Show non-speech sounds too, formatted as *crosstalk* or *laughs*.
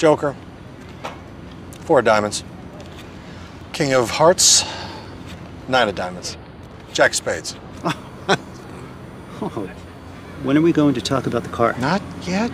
Joker. Four of diamonds. King of hearts. Nine of diamonds. Jack of spades. *laughs* When are we going to talk about the car? Not yet.